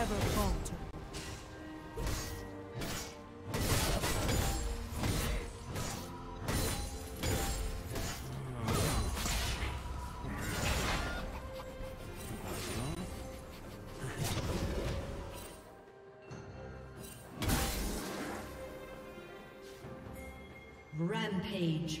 Never falter. Rampage.